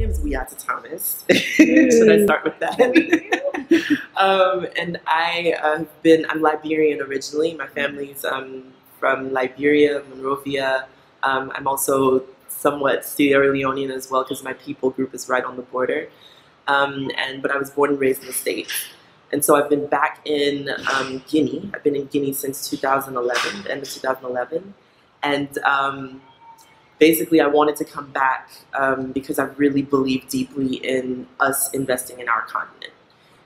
name is Wiatta Thomas. Should I start with that? um, and I have been, I'm Liberian originally. My family's um, from Liberia, Monrovia. Um, I'm also somewhat Sierra Leonean as well because my people group is right on the border. Um, and But I was born and raised in the States. And so I've been back in um, Guinea. I've been in Guinea since 2011, the end of 2011. And um, basically, I wanted to come back um, because I really believe deeply in us investing in our continent.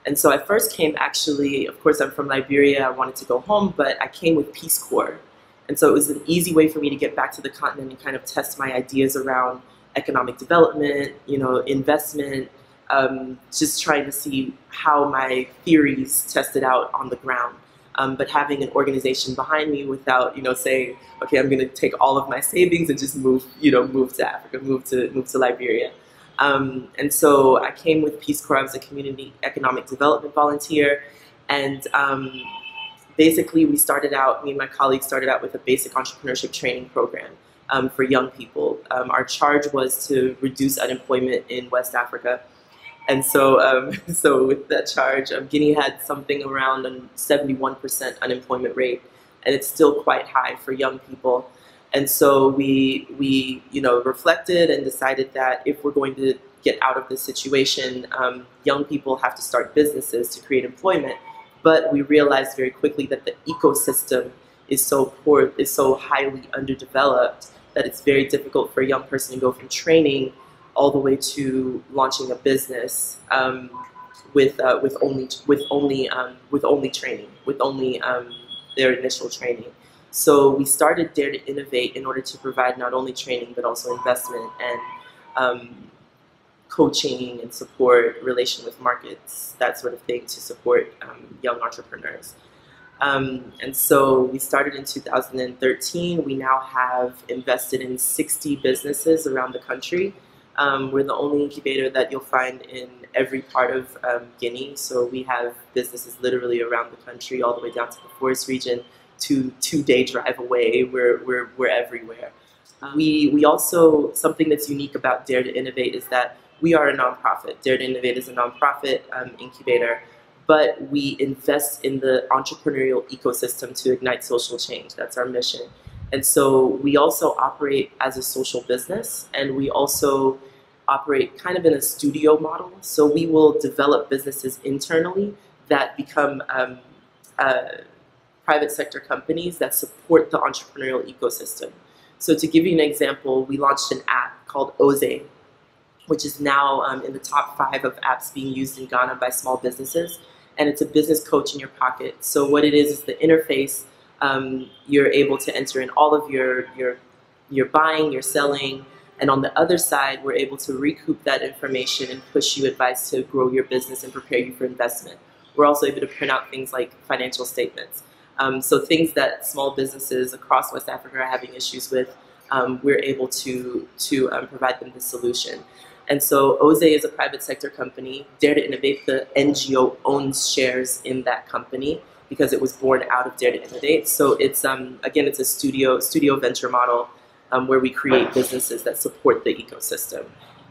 And so I first came actually, of course, I'm from Liberia. I wanted to go home, but I came with Peace Corps. And so it was an easy way for me to get back to the continent and kind of test my ideas around economic development, you know, investment, um, just trying to see how my theories tested out on the ground. Um, but having an organization behind me without, you know, saying, okay, I'm going to take all of my savings and just move, you know, move to Africa, move to move to Liberia. Um, and so I came with Peace Corps. I was a community economic development volunteer, and um, basically we started out. Me and my colleagues started out with a basic entrepreneurship training program um, for young people. Um, our charge was to reduce unemployment in West Africa and so, um, so with that charge, um, Guinea had something around a 71% unemployment rate, and it's still quite high for young people. And so we, we, you know, reflected and decided that if we're going to get out of this situation, um, young people have to start businesses to create employment. But we realized very quickly that the ecosystem is so poor, is so highly underdeveloped that it's very difficult for a young person to go from training all the way to launching a business um, with uh, with only with only um, with only training, with only um, their initial training. So we started Dare to Innovate in order to provide not only training but also investment and um, coaching and support, relation with markets, that sort of thing to support um, young entrepreneurs. Um, and so we started in 2013. We now have invested in 60 businesses around the country. Um, we're the only incubator that you'll find in every part of um, Guinea. So we have businesses literally around the country, all the way down to the forest region, to two-day drive away. We're, we're, we're everywhere. We, we also, something that's unique about Dare to Innovate is that we are a nonprofit. Dare to Innovate is a nonprofit um, incubator, but we invest in the entrepreneurial ecosystem to ignite social change. That's our mission. And so we also operate as a social business and we also operate kind of in a studio model. So we will develop businesses internally that become um, uh, private sector companies that support the entrepreneurial ecosystem. So to give you an example, we launched an app called Oze, which is now um, in the top five of apps being used in Ghana by small businesses. And it's a business coach in your pocket. So what it is is the interface um, you're able to enter in all of your, your, your buying, your selling, and on the other side, we're able to recoup that information and push you advice to grow your business and prepare you for investment. We're also able to print out things like financial statements. Um, so things that small businesses across West Africa are having issues with, um, we're able to, to um, provide them the solution. And so Oze is a private sector company. Dare to Innovate, the NGO owns shares in that company because it was born out of Dare to Innovate. So it's um, again, it's a studio studio venture model um, where we create businesses that support the ecosystem.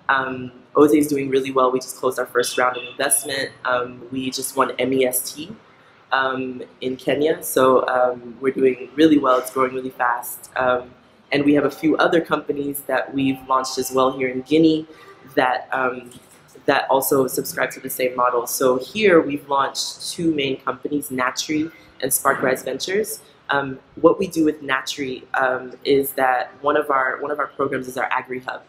Um, is doing really well. We just closed our first round of investment. Um, we just won MEST um, in Kenya, so um, we're doing really well. It's growing really fast. Um, and we have a few other companies that we've launched as well here in Guinea that that also subscribe to the same model. So here we've launched two main companies, Natri and Sparkrise Ventures. Um, what we do with Natri um, is that one of our one of our programs is our Agri Hub.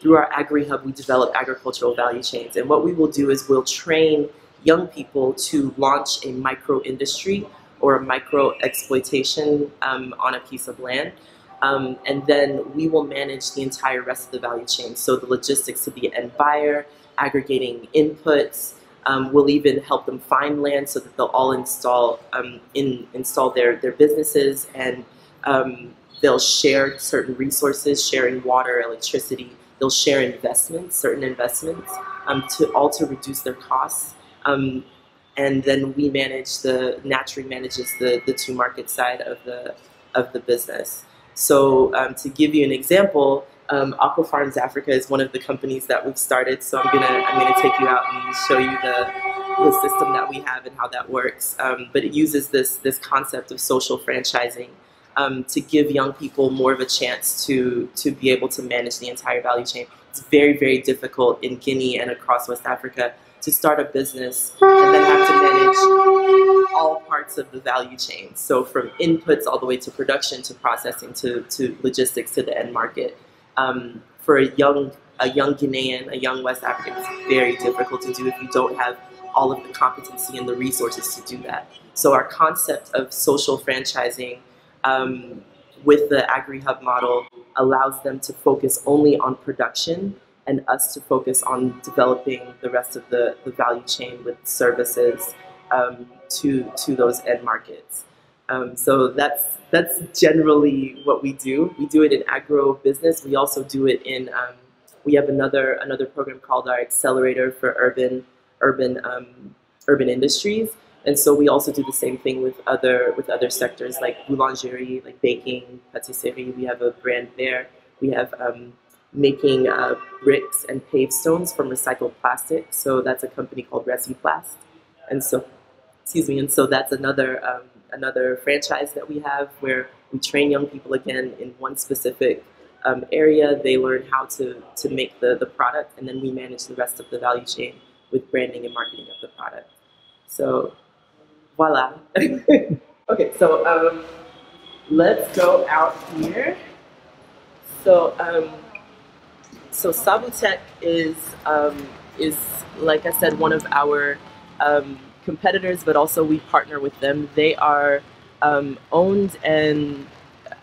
Through our Agri Hub, we develop agricultural value chains, and what we will do is we'll train young people to launch a micro industry or a micro exploitation um, on a piece of land. Um, and then we will manage the entire rest of the value chain. So the logistics to the end buyer, aggregating inputs. Um, we'll even help them find land so that they'll all install um, in, install their, their businesses and um, they'll share certain resources, sharing water, electricity. They'll share investments, certain investments, um, to all to reduce their costs. Um, and then we manage the Naturally manages the, the two market side of the of the business. So um, to give you an example, Um, Aqua Farms Africa is one of the companies that we've started, so I'm gonna I'm gonna take you out and show you the the system that we have and how that works. Um, but it uses this this concept of social franchising um, to give young people more of a chance to to be able to manage the entire value chain. It's very very difficult in Guinea and across West Africa to start a business and then have to manage all parts of the value chain. So from inputs all the way to production to processing to, to logistics to the end market. Um, for a young a young Guinean, a young West African, it's very difficult to do if you don't have all of the competency and the resources to do that. So our concept of social franchising um, with the AgriHub model allows them to focus only on production and us to focus on developing the rest of the, the value chain with services um, to, to those end markets. Um, so that's, that's generally what we do. We do it in agro business. We also do it in, um, we have another, another program called our Accelerator for Urban, urban, um, urban Industries. And so we also do the same thing with other, with other sectors like boulangerie, like baking, patisserie. We have a brand there. We have um, making uh, bricks and pavestones from recycled plastic. So that's a company called Resiplast. And so, excuse me, and so that's another um, another franchise that we have where we train young people again in one specific um, area. They learn how to, to make the, the product, and then we manage the rest of the value chain with branding and marketing of the product. So, voila. okay, so um, let's go out here. So, um, so Saboutech is um, is like I said one of our um, competitors, but also we partner with them. They are um, owned and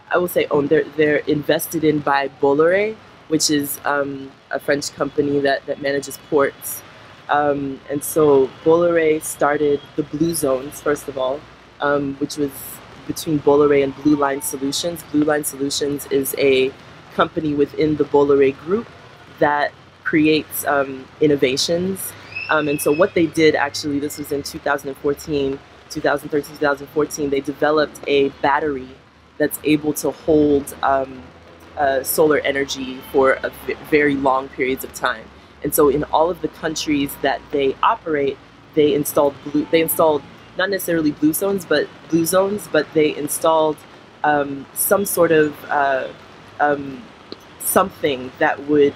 I will say owned. They're they're invested in by Bolloré, which is um, a French company that that manages ports. Um, and so Bolloré started the Blue Zones first of all, um, which was between Bolloré and Blue Line Solutions. Blue Line Solutions is a company within the Bolloré Group that creates um, innovations. Um, and so what they did actually, this was in 2014, 2013, 2014, they developed a battery that's able to hold um, uh, solar energy for a very long periods of time. And so in all of the countries that they operate, they installed blue, they installed not necessarily blue zones, but blue zones, but they installed um, some sort of uh, um, something that would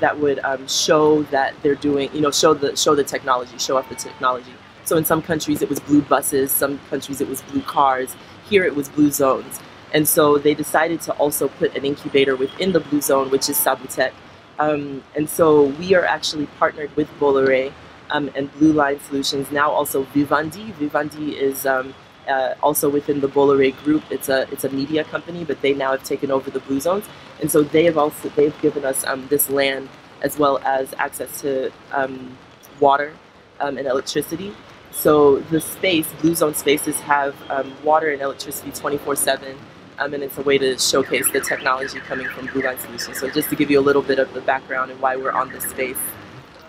that would um, show that they're doing, you know, show the show the technology, show off the technology. So in some countries it was blue buses, some countries it was blue cars. Here it was blue zones, and so they decided to also put an incubator within the blue zone, which is Saboutech. Um, and so we are actually partnered with Bolloré um, and Blue Line Solutions. Now also Vivendi. Vivendi is um, uh, also within the Bolloré group. It's a it's a media company, but they now have taken over the blue zones, and so they have also they've given us um, this land as well as access to um, water um, and electricity. So the space, blue zone spaces, have um, water and electricity 24/7. Um, and it's a way to showcase the technology coming from Blue Line Solutions. So just to give you a little bit of the background and why we're on this space.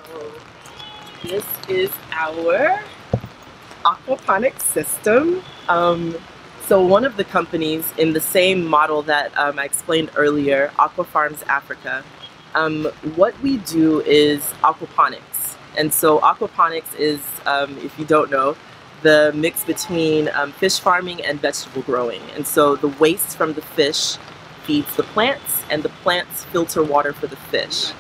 So this is our aquaponics system. Um, so one of the companies in the same model that um, I explained earlier, Aqua Farms Africa, um, what we do is aquaponics. And so aquaponics is, um, if you don't know, the mix between um, fish farming and vegetable growing. And so the waste from the fish feeds the plants and the plants filter water for the fish.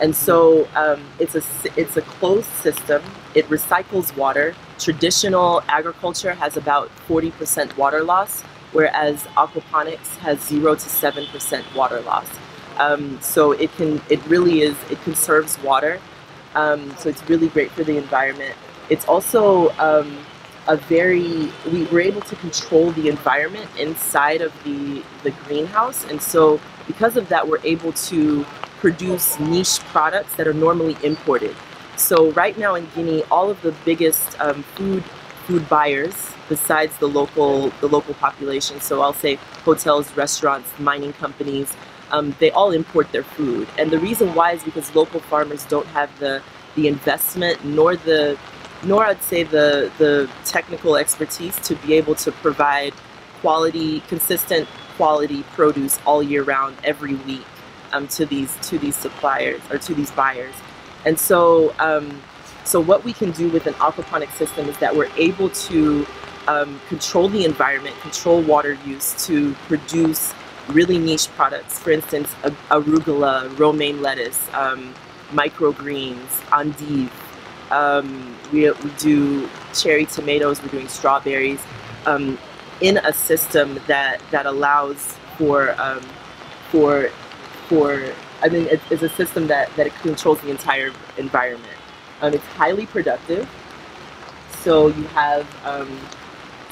And so um, it's a it's a closed system. It recycles water. Traditional agriculture has about 40% water loss, whereas aquaponics has zero to seven percent water loss. Um, so it can it really is it conserves water. Um, so it's really great for the environment. It's also um, a very we were able to control the environment inside of the the greenhouse, and so because of that, we're able to produce niche products that are normally imported. So right now in Guinea, all of the biggest um, food food buyers, besides the local the local population, so I'll say hotels, restaurants, mining companies, um, they all import their food. And the reason why is because local farmers don't have the the investment nor the nor I'd say the the technical expertise to be able to provide quality, consistent quality produce all year round, every week um, to these to these suppliers or to these buyers. And so um, so what we can do with an aquaponic system is that we're able to um, control the environment, control water use to produce really niche products. For instance, arugula, romaine lettuce, um, microgreens, endive. Um, we, we do cherry tomatoes, we're doing strawberries um, in a system that, that allows for, um, for, for I mean, it, it's a system that, that controls the entire environment. Um, it's highly productive. So you have um,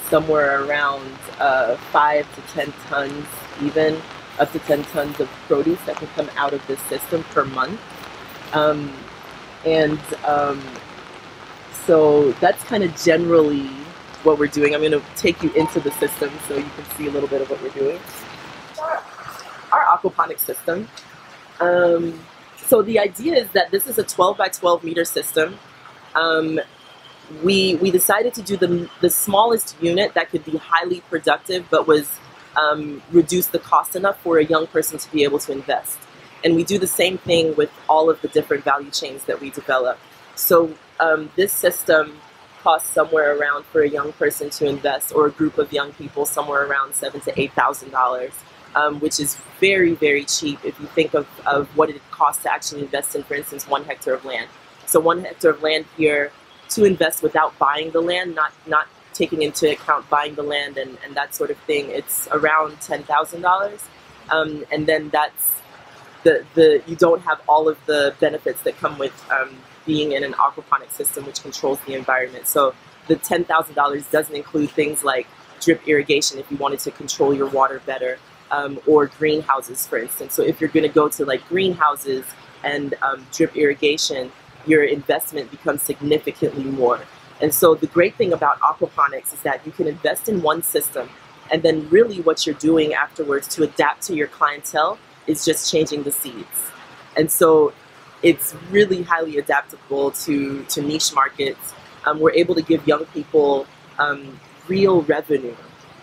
somewhere around uh, five to 10 tons, even up to 10 tons of produce that can come out of this system per month. Um, and um, so that's kind of generally what we're doing. I'm going to take you into the system so you can see a little bit of what we're doing. Our aquaponic system. Um, so the idea is that this is a 12 by 12 meter system. Um, we we decided to do the the smallest unit that could be highly productive, but was um, reduce the cost enough for a young person to be able to invest. And we do the same thing with all of the different value chains that we develop. So um, this system costs somewhere around for a young person to invest, or a group of young people, somewhere around seven to eight thousand dollars. Um, which is very, very cheap if you think of, of what it costs to actually invest in, for instance, one hectare of land. So one hectare of land here to invest without buying the land, not not taking into account buying the land and, and that sort of thing, it's around ten thousand um, dollars, and then that's the the you don't have all of the benefits that come with um, being in an aquaponic system, which controls the environment. So the ten thousand dollars doesn't include things like drip irrigation if you wanted to control your water better, um, or greenhouses, for instance. So if you're going to go to like greenhouses and um, drip irrigation, your investment becomes significantly more. And so the great thing about aquaponics is that you can invest in one system and then really what you're doing afterwards to adapt to your clientele is just changing the seeds. And so it's really highly adaptable to, to niche markets. Um, we're able to give young people um, real revenue.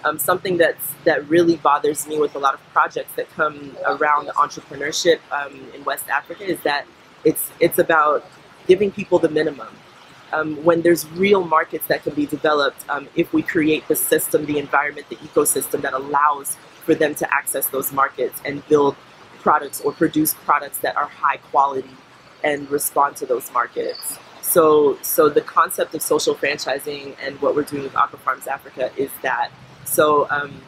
Um, something that's, that really bothers me with a lot of projects that come around entrepreneurship um, in West Africa is that it's, it's about giving people the minimum. Um, when there's real markets that can be developed um, if we create the system, the environment, the ecosystem that allows for them to access those markets and build products or produce products that are high quality and respond to those markets. So, so the concept of social franchising and what we're doing with Aqua Farms Africa is that. So um,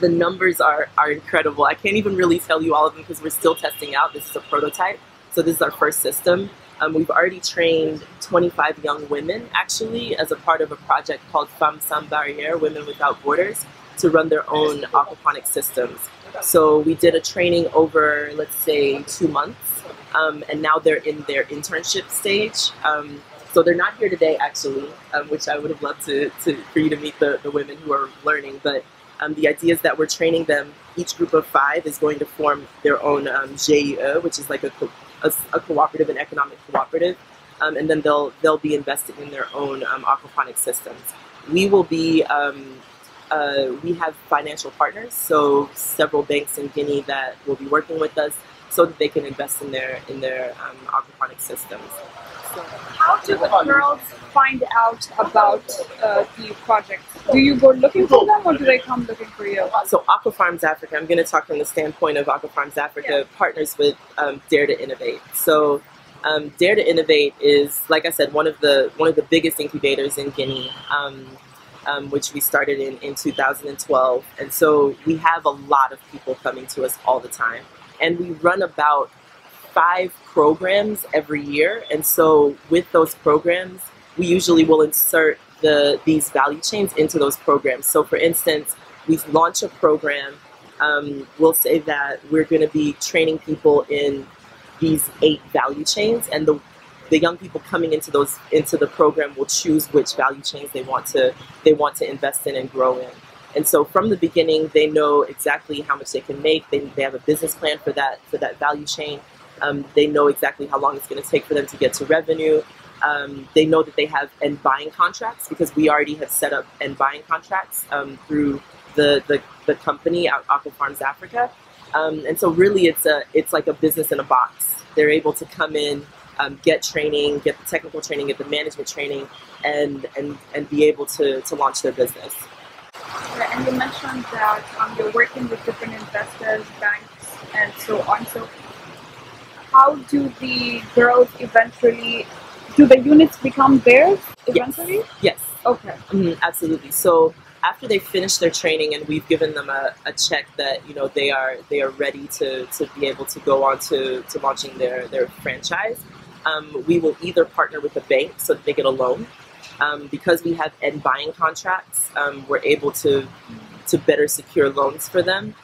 the numbers are, are incredible. I can't even really tell you all of them because we're still testing out. This is a prototype. So this is our first system. Um, we've already trained 25 young women actually as a part of a project called Femmes Sans Barrières, Women Without Borders, to run their own aquaponic systems. So we did a training over, let's say, two months, um, and now they're in their internship stage. Um, so they're not here today, actually, um, which I would have loved to, to, for you to meet the, the women who are learning. But um, the idea is that we're training them. Each group of five is going to form their own um, which is like a a, a cooperative and economic cooperative, um, and then they'll they'll be investing in their own um, aquaponic systems. We will be um, uh, we have financial partners, so several banks in Guinea that will be working with us so that they can invest in their in their um, aquaponic systems. How do the girls find out about uh, the project? Do you go looking for them or do they come looking for you? So Aqua Farms Africa, I'm going to talk from the standpoint of Aqua Farms Africa, yeah. partners with um, Dare to Innovate. So um, Dare to Innovate is, like I said, one of the one of the biggest incubators in Guinea. Um, um, which we started in, in 2012. And so we have a lot of people coming to us all the time. And we run about five programs every year. And so with those programs, we usually will insert the these value chains into those programs. So for instance, we launch a program, um, we'll say that we're going to be training people in these eight value chains and the the young people coming into those into the program will choose which value chains they want to they want to invest in and grow in. And so from the beginning, they know exactly how much they can make. They, they have a business plan for that for that value chain. Um, they know exactly how long it's going to take for them to get to revenue. Um, they know that they have end buying contracts because we already have set up end buying contracts um, through the, the, the company, Aqua Farms Africa. Um, and so really it's a it's like a business in a box. They're able to come in, um, get training, get the technical training, get the management training, and and and be able to to launch their business. And you mentioned that um, you're working with different investors, banks, and so on. So, how do the girls eventually? Do the units become theirs eventually? Yes, Okay. mhm, absolutely. So after they finish their training and we've given them a, a check that you know they are they are ready to, to be able to go on to, to launching their, their franchise, um, we will either partner with the bank so that they get a loan. Um, because we have end buying contracts, um, we're able to to better secure loans for them.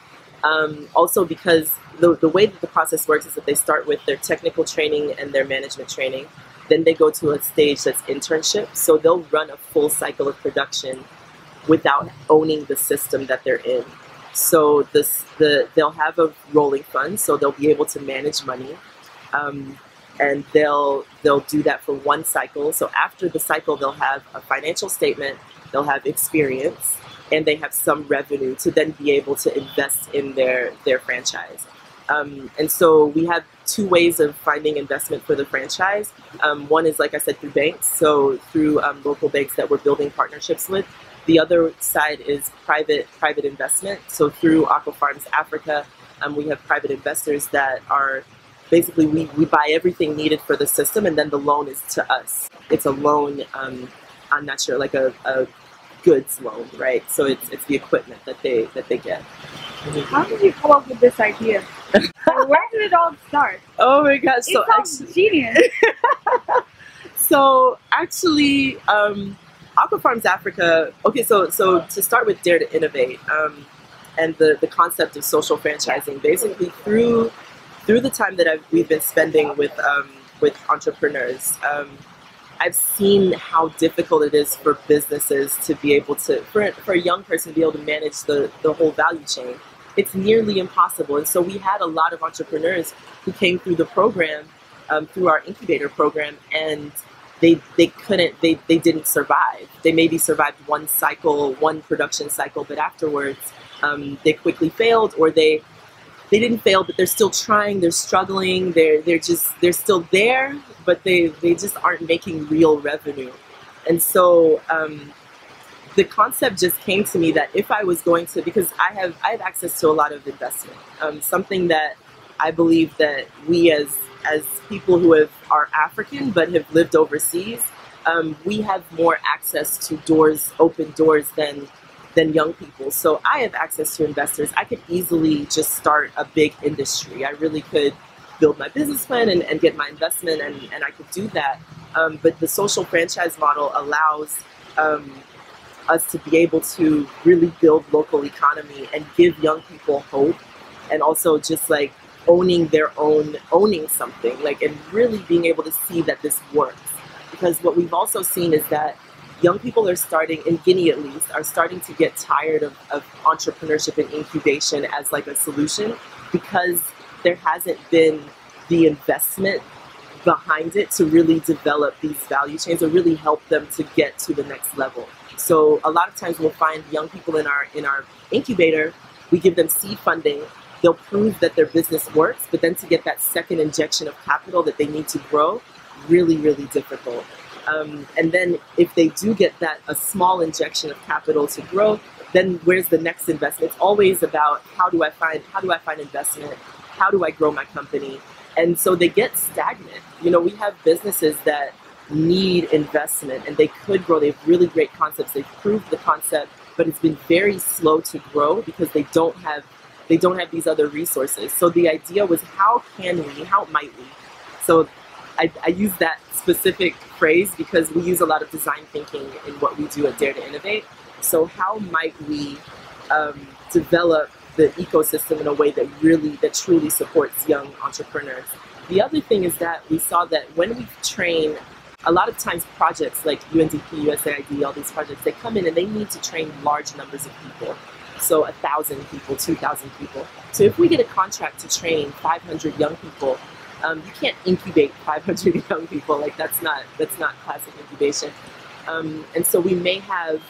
Um, also, because the, the way that the process works is that they start with their technical training and their management training. Then they go to a stage that's internship. So they'll run a full cycle of production without owning the system that they're in. So this the they'll have a rolling fund, so they'll be able to manage money, um, and they'll they'll do that for one cycle. So after the cycle, they'll have a financial statement, they'll have experience, and they have some revenue to then be able to invest in their their franchise. Um, and so we have two ways of finding investment for the franchise. Um, one is, like I said, through banks, so through um, local banks that we're building partnerships with. The other side is private private investment. So through Aqua Farms Africa, um, we have private investors that are basically we, we buy everything needed for the system, and then the loan is to us. It's a loan. Um, I'm not sure, like a, a goods loan, right? So it's it's the equipment that they that they get. How did you come up with this idea? Where did it all start? Oh my gosh! So it sounds genius. so actually, um, Aqua Farms Africa. Okay, so so to start with, Dare to Innovate, um, and the the concept of social franchising. Basically, through through the time that I've, we've been spending with um, with entrepreneurs, um, I've seen how difficult it is for businesses to be able to for for a young person to be able to manage the the whole value chain. It's nearly impossible, and so we had a lot of entrepreneurs who came through the program, um, through our incubator program, and they they couldn't they, they didn't survive they maybe survived one cycle one production cycle but afterwards um, they quickly failed or they they didn't fail but they're still trying they're struggling they're they're just they're still there but they they just aren't making real revenue. And so um, the concept just came to me that if i was going to because i have i have access to a lot of investment um, something that i believe that we as as people who have are African but have lived overseas, um, we have more access to doors, open doors than than young people. So I have access to investors. I could easily just start a big industry. I really could build my business plan and, and get my investment, and, and I could do that. Um, but the social franchise model allows um, us to be able to really build local economy and give young people hope, and also just like owning their own owning something like and really being able to see that this works because what we've also seen is that young people are starting in guinea at least are starting to get tired of, of entrepreneurship and incubation as like a solution because there hasn't been the investment behind it to really develop these value chains or really help them to get to the next level so a lot of times we'll find young people in our in our incubator we give them seed funding they'll prove that their business works, but then to get that second injection of capital that they need to grow, really, really difficult. Um, and then if they do get that a small injection of capital to grow, then where's the next investment? It's always about how do I find how do I find investment? How do I grow my company? And so they get stagnant. You know, we have businesses that need investment and they could grow. They have really great concepts. They've proved the concept, but it's been very slow to grow because they don't have they don't have these other resources. So the idea was how can we, how might we? So I, I use that specific phrase because we use a lot of design thinking in what we do at Dare to Innovate. So how might we um, develop the ecosystem in a way that really, that truly supports young entrepreneurs? The other thing is that we saw that when we train, a lot of times projects like UNDP, USAID, all these projects, they come in and they need to train large numbers of people so a thousand people, two thousand people. So if we get a contract to train 500 young people, um, you can't incubate 500 young people. Like that's not that's not classic incubation. Um, and so we may have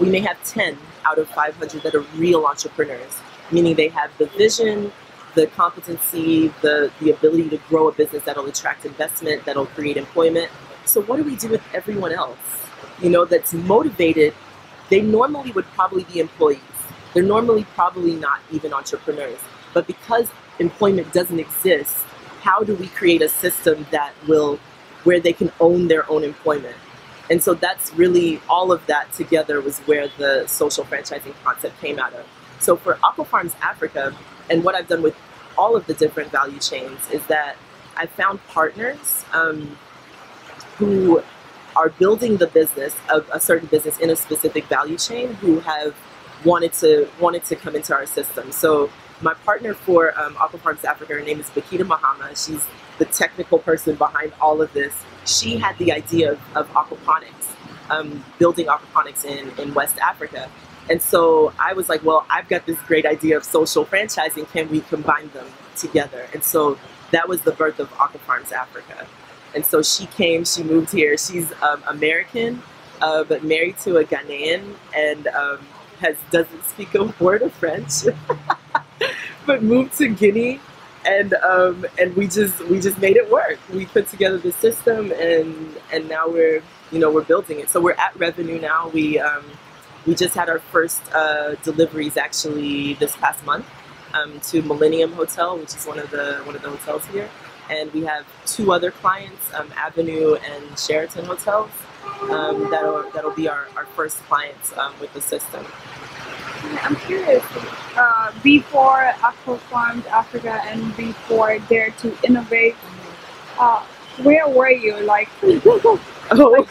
we may have 10 out of 500 that are real entrepreneurs. meaning they have the vision, the competency, the, the ability to grow a business that'll attract investment, that'll create employment. So, what do we do with everyone else? You know, that's motivated. They normally would probably be employees. They're normally probably not even entrepreneurs. But because employment doesn't exist, how do we create a system that will, where they can own their own employment? And so that's really all of that together was where the social franchising concept came out of. So for Aqua Farms Africa, and what I've done with all of the different value chains is that I found partners um, who are building the business of a certain business in a specific value chain who have wanted to wanted to come into our system. So my partner for um, Aqua Farms Africa, her name is Bakita Mahama. She's the technical person behind all of this. She had the idea of, of aquaponics, um, building aquaponics in, in West Africa. And so I was like, well, I've got this great idea of social franchising. Can we combine them together? And so that was the birth of Aqua Farms Africa. And so she came, she moved here. She's um, American, uh, but married to a Ghanaian and um, has doesn't speak a word of French, but moved to Guinea. And um, and we just we just made it work. We put together the system, and and now we're you know we're building it. So we're at revenue now. We um, we just had our first uh, deliveries actually this past month um, to Millennium Hotel, which is one of the one of the hotels here, and we have two other clients, um, Avenue and Sheraton hotels. Um, that'll that'll be our, our first clients um, with the system. I'm curious. Uh, before Aqua Farms Africa and before Dare to Innovate, uh, where were you? Like, oh. like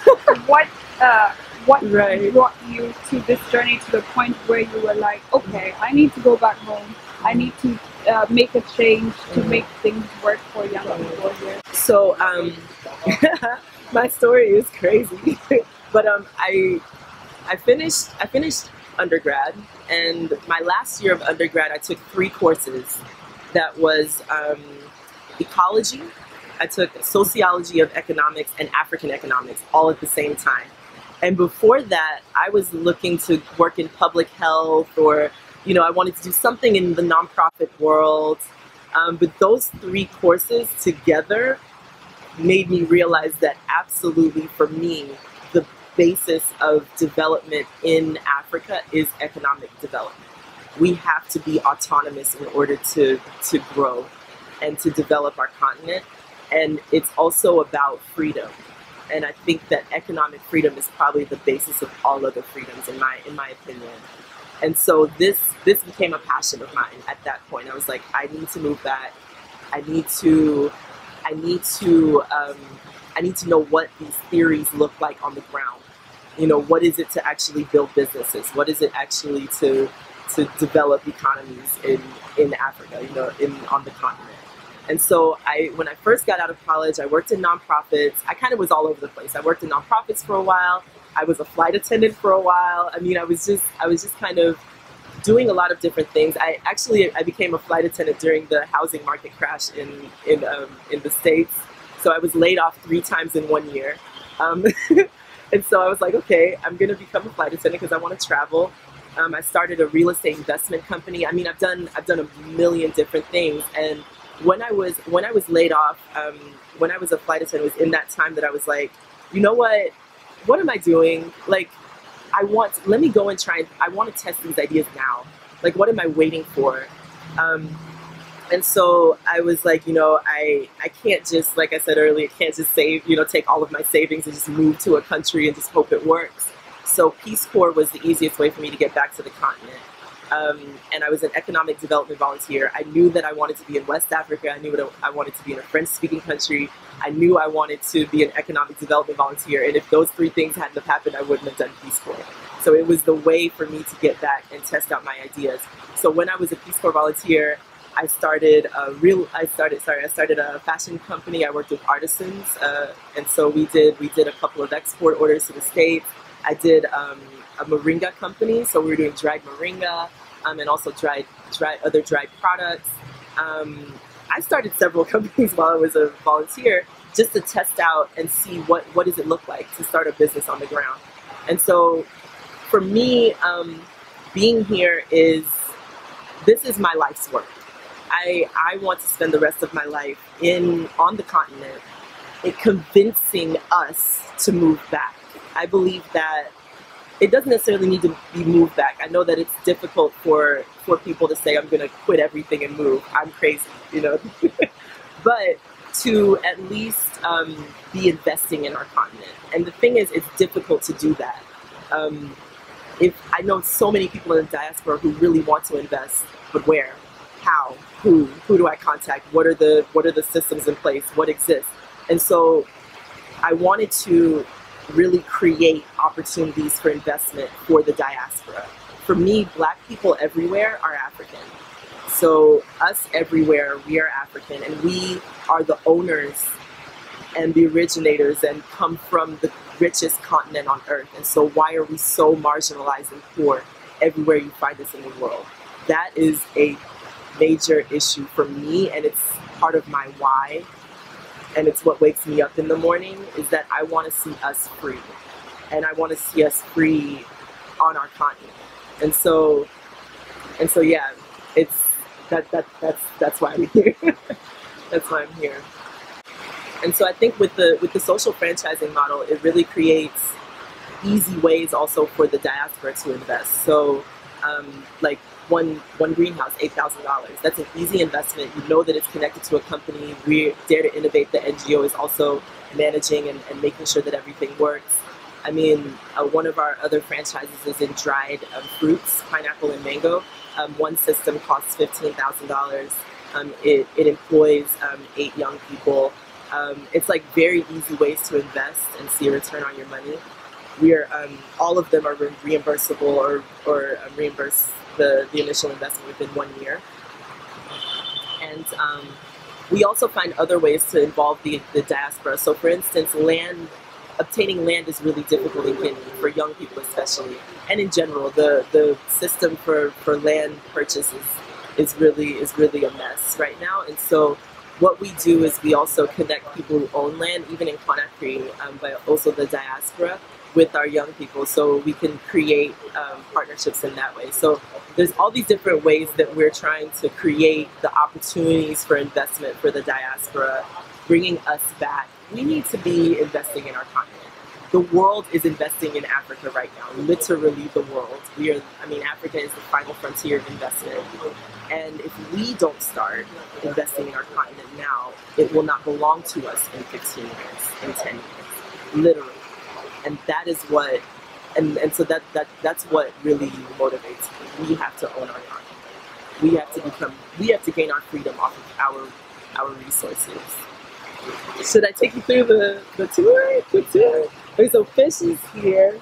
what? Uh, what Right. brought you to this journey to the point where you were like, okay, I need to go back home. I need to uh, make a change to make things work for young people here. So um, my story is crazy, but um, I I finished I finished undergrad, and my last year of undergrad, I took three courses. That was um, ecology. I took sociology of economics and African economics all at the same time. And before that, I was looking to work in public health or, you know, I wanted to do something in the nonprofit world. Um, but those three courses together made me realize that absolutely for me, basis of development in Africa is economic development. We have to be autonomous in order to, to grow and to develop our continent. And it's also about freedom. And I think that economic freedom is probably the basis of all other freedoms in my in my opinion. And so this this became a passion of mine at that point. I was like, I need to move back. I need to I need to um, I need to know what these theories look like on the ground. You know, what is it to actually build businesses? What is it actually to to develop economies in in Africa? You know, in on the continent. And so I, when I first got out of college, I worked in nonprofits. I kind of was all over the place. I worked in nonprofits for a while. I was a flight attendant for a while. I mean, I was just, I was just kind of doing a lot of different things. I actually, I became a flight attendant during the housing market crash in in um, in the states. So I was laid off three times in one year. Um, and so I was like, okay, I'm gonna become a flight attendant because I want to travel. Um, I started a real estate investment company. I mean, I've done I've done a million different things, and when I was when I was laid off, um, when I was a flight attendant, was in that time that I was like, you know what, what am I doing? Like, I want let me go and try. I want to test these ideas now. Like, what am I waiting for? Um, and so I was like, you know, I I can't just like I said earlier, can't just save, you know, take all of my savings and just move to a country and just hope it works. So Peace Corps was the easiest way for me to get back to the continent. Um, and I was an economic development volunteer. I knew that I wanted to be in West Africa. I knew that I wanted to be in a French-speaking country. I knew I wanted to be an economic development volunteer. And if those three things hadn't have happened, I wouldn't have done Peace Corps. So it was the way for me to get back and test out my ideas. So when I was a Peace Corps volunteer, I started a real. I started sorry. I started a fashion company. I worked with artisans, uh, and so we did we did a couple of export orders to the states. I did um, a moringa company, so we were doing dried moringa um, and also dried dried other dried products. Um, I started several companies while I was a volunteer just to test out and see what what does it look like to start a business on the ground. And so for me, um, being here is this is my life's work. I I want to spend the rest of my life in on the continent, it convincing us to move back. I believe that it doesn't necessarily need to be moved back. I know that it's difficult for for people to say I'm going to quit everything and move. I'm crazy, you know. but to at least um, be investing in our continent. And the thing is, it's difficult to do that. Um, if I know so many people in the diaspora who really want to invest, but where, how, who, who do I contact? What are the what are the systems in place? What exists? And so, I wanted to really create opportunities for investment for the diaspora. For me, black people everywhere are African. So, us everywhere, we are African, and we are the owners and the originators and come from the richest continent on earth. And so, why are we so marginalized and poor everywhere you find us in the world? That is a major issue for me, and it's part of my why and it's what wakes me up in the morning is that I want to see us free. And I want to see us free on our continent. And so and so yeah, it's that that that's that's why I'm here. that's why I'm here. And so I think with the with the social franchising model, it really creates easy ways also for the diaspora to invest. So um, like one one greenhouse, eight thousand dollars. That's an easy investment. You know that it's connected to a company. We Dare to Innovate, the NGO, is also managing and, and making sure that everything works. I mean, uh, one of our other franchises is in dried um, fruits, pineapple and mango. Um, one system costs fifteen thousand um, dollars. It it employs um, eight young people. Um, it's like very easy ways to invest and see a return on your money. We are um, all of them are reimbursable or or reimburse the, the initial investment within one year. And um, we also find other ways to involve the, the diaspora. So, for instance, land obtaining land is really difficult in Kenya for young people, especially, and in general, the the system for, for land purchases is, really is really a mess right now. And so, what we do is we also connect people who own land, even in Conakry, um, but also the diaspora, with our young people so we can create um, partnerships in that way. So there's all these different ways that we're trying to create the opportunities for investment for the diaspora, bringing us back. We need to be investing in our continent. The world is investing in Africa right now, literally the world. We are, I mean, Africa is the final frontier of investment. And if we don't start investing in our continent now, it will not belong to us in 15 years, in 10 years, literally and that is what and, and so that, that that's what really motivates me. We have to own our content. We have to become we have to gain our freedom off of our our resources. Should I take you through the, the tour? The tour? There's some fishes here.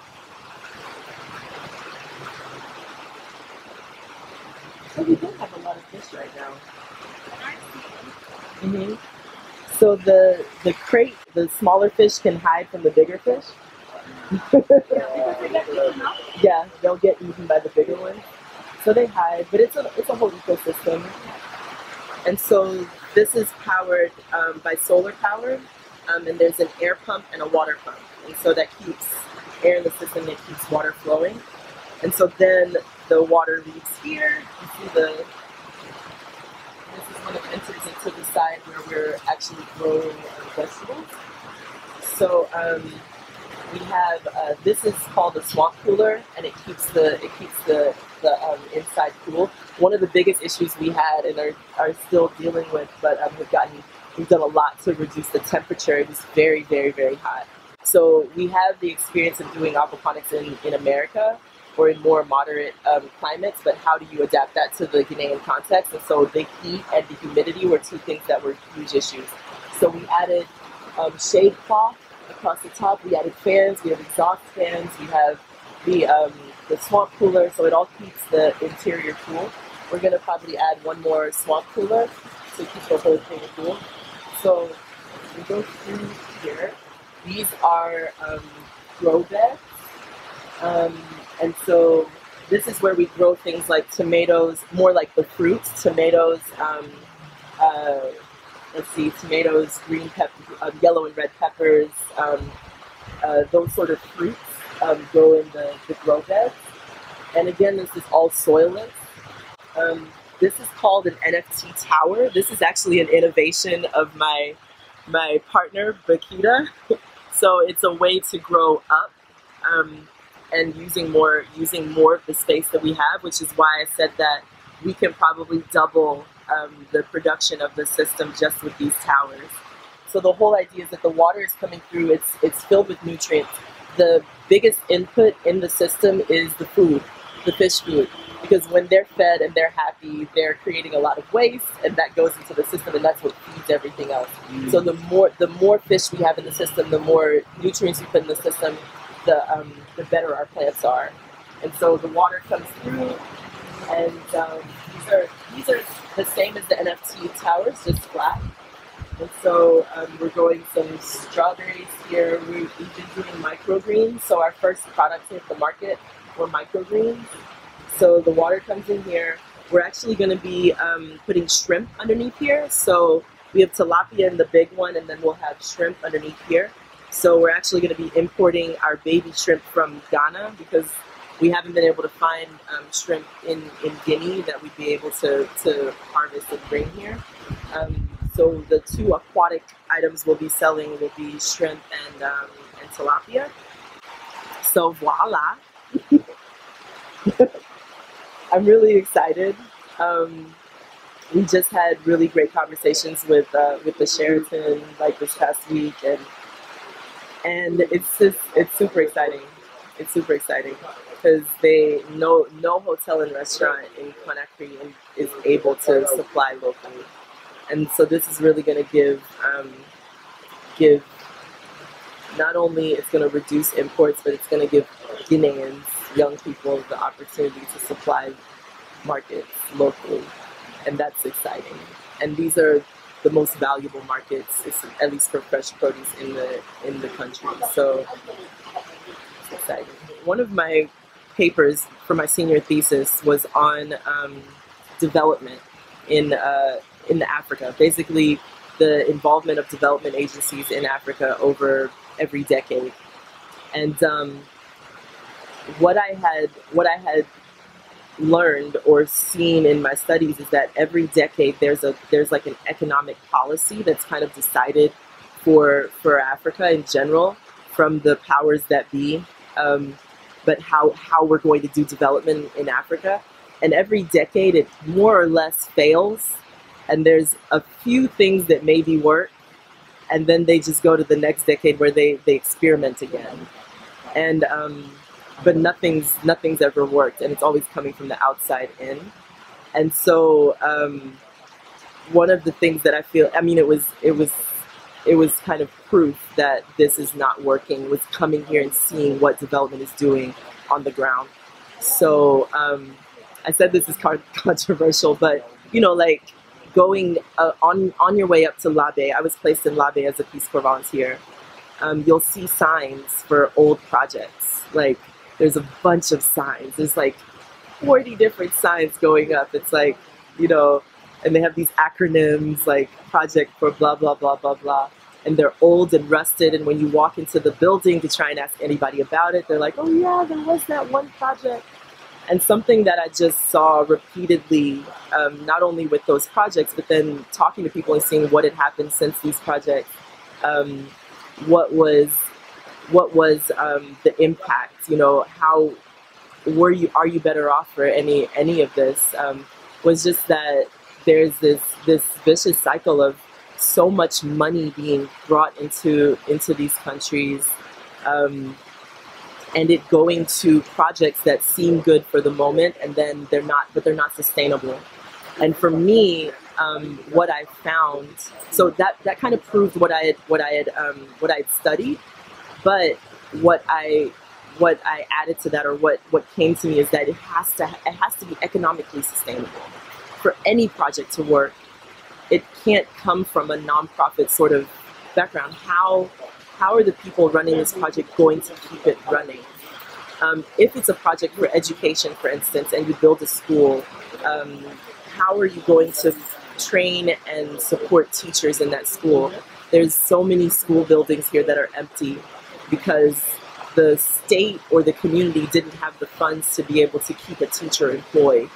So we don't have a lot of fish right now. Mm-hmm. So the the crate, the smaller fish can hide from the bigger fish yeah, they'll get eaten by the bigger ones. So they hide, but it's a it's a whole ecosystem. And so this is powered um, by solar power, um, and there's an air pump and a water pump, and so that keeps air in the system that keeps water flowing. And so then the water leaves here. You see the this is when it enters into the side where we're actually growing vegetables. So um, we have uh, this is called the swamp cooler, and it keeps the it keeps the the um, inside cool. One of the biggest issues we had and are, are still dealing with, but um, we've gotten we've done a lot to reduce the temperature. It was very very very hot. So we have the experience of doing aquaponics in, in America or in more moderate um, climates, but how do you adapt that to the Ghanaian context? And so the heat and the humidity were two things that were huge issues. So we added um, shade cloth across the top. We added fans, we have exhaust fans, we have the um, the swamp cooler, so it all keeps the interior cool. We're gonna probably add one more swamp cooler to keep the whole thing cool. So we go through here. These are um, grow beds, um, and so this is where we grow things like tomatoes, more like the fruits, tomatoes. Um, uh, let's see, tomatoes, green pepper, um, yellow and red peppers, um, uh, those sort of fruits um, grow in the, the grow beds. And again, this is all soilless. Um, this is called an NFT tower. This is actually an innovation of my my partner Bakita. so it's a way to grow up um, and using more using more of the space that we have, which is why I said that we can probably double um, the production of the system just with these towers. So the whole idea is that the water is coming through, it's, it's filled with nutrients. The biggest input in the system is the food, the fish food. Because when they're fed and they're happy, they're creating a lot of waste, and that goes into the system, and that's what feeds everything else. Mm. So the more the more fish we have in the system, the more nutrients we put in the system, the um, the better our plants are. And so the water comes through, and um, these are these are the same as the NFT towers, just flat. And so um, we're growing some strawberries here. We, have been doing microgreens. So our first products hit the market were microgreens. So the water comes in here. We're actually going to be um, putting shrimp underneath here. So we have tilapia in the big one, and then we'll have shrimp underneath here. So we're actually going to be importing our baby shrimp from Ghana because we haven't been able to find um, shrimp in, in Guinea that we'd be able to, to harvest and bring here. Um, so the two aquatic items we'll be selling will be shrimp and, um, and tilapia. So voila. I'm really excited. Um, we just had really great conversations with uh, with the Sheraton like this past week, and and it's just it's super exciting. It's super exciting because they no no hotel and restaurant in Conakry is able to supply locally, and so this is really going to give um, give not only it's going to reduce imports, but it's going to give Guineans, young people, the opportunity to supply markets locally, and that's exciting. And these are the most valuable markets, at least for fresh produce in the in the country. So it's exciting. One of my papers for my senior thesis was on um, development in uh, in Africa. Basically, the involvement of development agencies in Africa over every decade, and um, what I had what I had learned or seen in my studies is that every decade there's a there's like an economic policy that's kind of decided for for Africa in general from the powers that be. Um, but how, how we're going to do development in Africa. And every decade it more or less fails. And there's a few things that maybe work. And then they just go to the next decade where they, they experiment again. And um, but nothing's nothing's ever worked and it's always coming from the outside in. And so um, one of the things that I feel I mean it was it was it was kind of proof that this is not working was coming here and seeing what development is doing on the ground. So um, i said this is controversial but you know like going uh, on on your way up to labe i was placed in labe as a peace corps volunteer. Um, you'll see signs for old projects. Like there's a bunch of signs. There's like 40 different signs going up. It's like you know and they have these acronyms like project for blah blah blah blah blah and they're old and rusted and when you walk into the building to try and ask anybody about it they're like oh yeah there was that one project. And something that i just saw repeatedly um, not only with those projects but then talking to people and seeing what had happened since these projects um, what was what was um, the impact you know how were you are you better off for any any of this? Um, was just that there's this this vicious cycle of so much money being brought into into these countries um, and it going to projects that seem good for the moment and then they're not but they're not sustainable. And for me um, what i found so that that kind of proved what i had what i had um, what i had studied but what i what i added to that or what what came to me is that it has to it has to be economically sustainable for any project to work, it can't come from a nonprofit sort of background. How how are the people running this project going to keep it running? Um, if it's a project for education, for instance, and you build a school, um, how are you going to train and support teachers in that school? There's so many school buildings here that are empty because the state or the community didn't have the funds to be able to keep a teacher employed.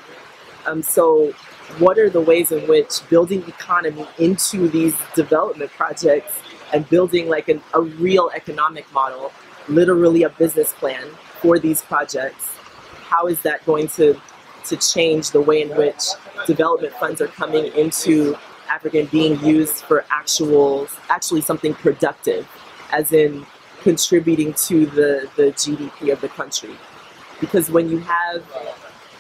Um, so, what are the ways in which building economy into these development projects and building like an, a real economic model, literally a business plan for these projects, how is that going to to change the way in which development funds are coming into Africa and being used for actual actually something productive, as in contributing to the, the GDP of the country. Because when you have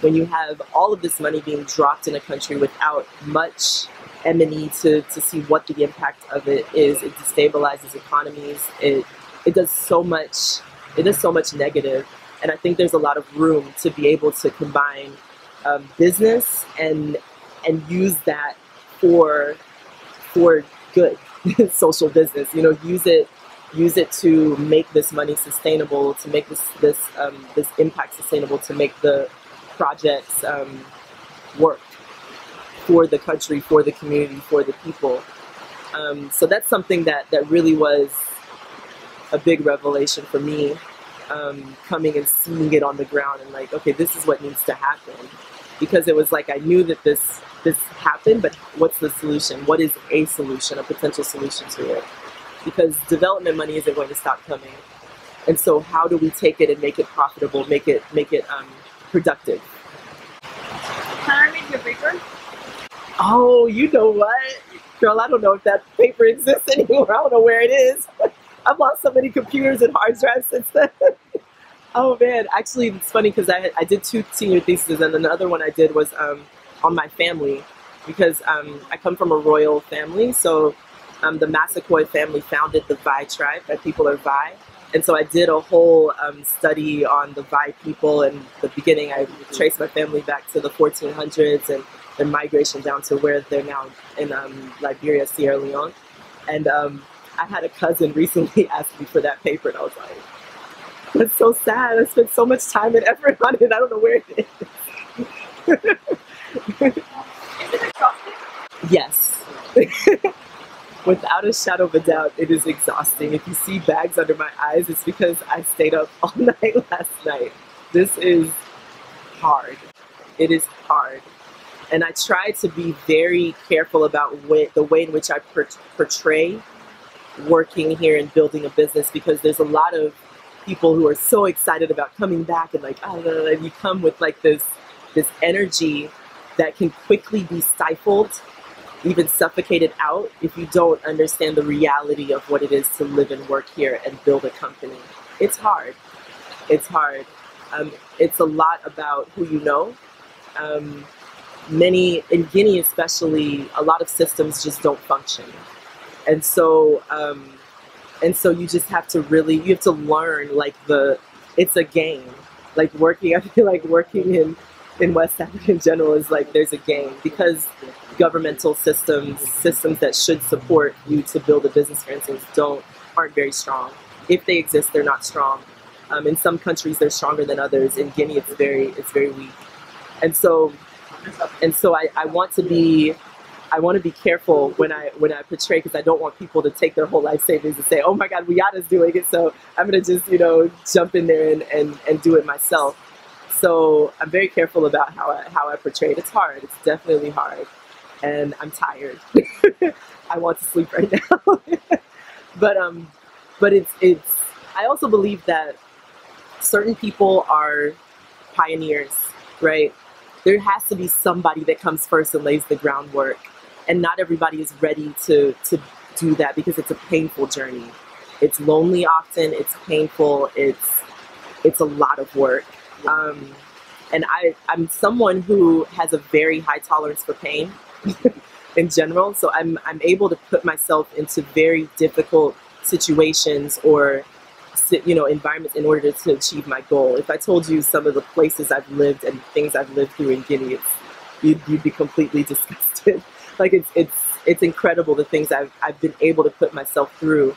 when you have all of this money being dropped in a country without much M&E to, to see what the impact of it is, it destabilizes economies. It it does so much it does so much negative. and I think there's a lot of room to be able to combine um, business and and use that for for good social business. You know, use it use it to make this money sustainable, to make this this um, this impact sustainable, to make the projects um, work for the country, for the community, for the people. Um, so that's something that that really was a big revelation for me, um, coming and seeing it on the ground and like, okay, this is what needs to happen, because it was like I knew that this this happened, but what's the solution? What is a solution, a potential solution to it? Because development money isn't going to stop coming. And so how do we take it and make it profitable, make it make it um, productive? Can I read your paper? Oh, you know what? Girl, I don't know if that paper exists anymore. I don't know where it is. I've lost so many computers and hard drives since then. oh man, actually, it's funny because I, I did two senior theses, and another one I did was um, on my family because um, I come from a royal family. So um, the Massaquoi family founded the Vai tribe. My people are Vai. And so I did a whole um, study on the Vai people. And the beginning, I traced my family back to the 1400s and their migration down to where they're now in um, Liberia, Sierra Leone. And um, I had a cousin recently ask me for that paper, and I was like, that's so sad. I spent so much time and effort on it. And I don't know where it is. Is it? Yes. Without a shadow of a doubt, it is exhausting. If you see bags under my eyes, it's because I stayed up all night last night. This is hard. It is hard. And I try to be very careful about the way in which I per- portray working here and building a business because there's a lot of people who are so excited about coming back and like, oh, you come with like this this energy that can quickly be stifled, even suffocated out, if you don't understand the reality of what it is to live and work here and build a company. It's hard. It's hard. Um, it's a lot about who you know. Um, many, in Guinea especially, a lot of systems just don't function. And so, um, and so you just have to really, you have to learn like the, it's a game. Like working, I feel like working in in West Africa in general is like there's a game because governmental systems, systems that should support you to build a business, for instance, don't aren't very strong. If they exist, they're not strong. Um, in some countries, they're stronger than others. In Guinea, it's very it's very weak, and so and so I, I want to be I want to be careful when I when I portray because I don't want people to take their whole life savings and say, oh my God, Wiatta's doing it, so I'm gonna just you know jump in there and, and, and do it myself. So I'm very careful about how I, how I portray it. It's hard. It's definitely hard, and I'm tired. I want to sleep right now. but um, but it's it's. I also believe that certain people are pioneers, right? There has to be somebody that comes first and lays the groundwork, and not everybody is ready to to do that because it's a painful journey. It's lonely often. It's painful. It's it's a lot of work um, and I, I'm someone who has a very high tolerance for pain in general. So I'm, I'm able to put myself into very difficult situations or you know environments in order to achieve my goal. If I told you some of the places I've lived and things I've lived through in Guinea, it's, you'd, you'd be completely disgusted. like it's it's it's incredible the things I've I've been able to put myself through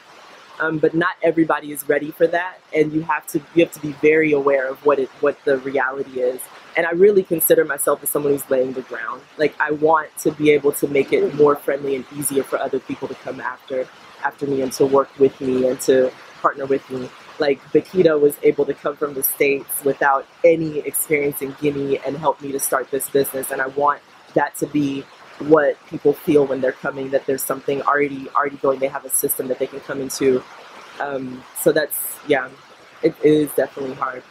um, but not everybody is ready for that, and you have to you have to be very aware of what it what the reality is. And I really consider myself as someone who's laying the ground. Like I want to be able to make it more friendly and easier for other people to come after after me and to work with me and to partner with me. like Bakita was able to come from the States without any experience in Guinea and help me to start this business. And I want that to be what people feel when they're coming, that there's something already already going, they have a system that they can come into. Um, so that's yeah, it, it is definitely hard.